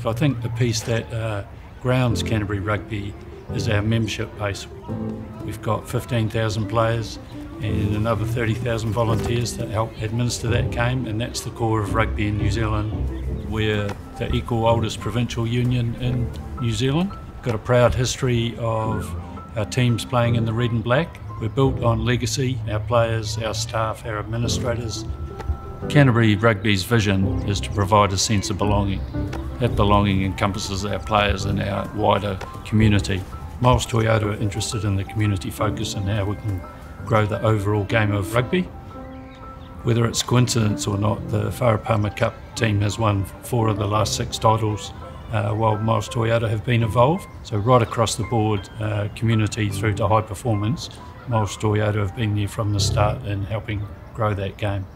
So I think the piece that uh, grounds Canterbury Rugby is our membership base. We've got 15,000 players and another 30,000 volunteers that help administer that game, and that's the core of rugby in New Zealand. We're the equal oldest provincial union in New Zealand. Got a proud history of our teams playing in the red and black. We're built on legacy, our players, our staff, our administrators. Canterbury Rugby's vision is to provide a sense of belonging. That belonging encompasses our players and our wider community. Miles Toyota are interested in the community focus and how we can grow the overall game of rugby. Whether it's coincidence or not, the Farah Palmer Cup team has won four of the last six titles uh, while Miles Toyota have been involved. So right across the board, uh, community through to high performance, Miles Toyota have been there from the start in helping grow that game.